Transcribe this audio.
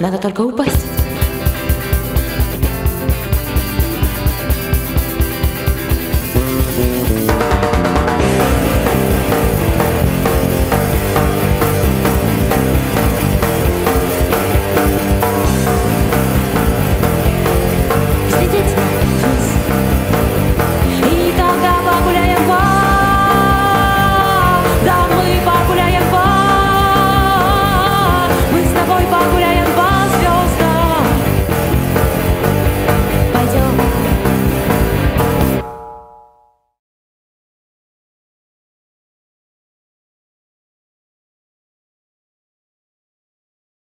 Надо только упасть.